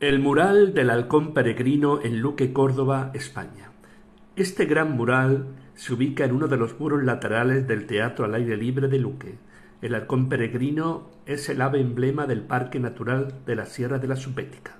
El mural del halcón peregrino en Luque, Córdoba, España. Este gran mural se ubica en uno de los muros laterales del Teatro al Aire Libre de Luque. El halcón peregrino es el ave emblema del Parque Natural de la Sierra de la Subética.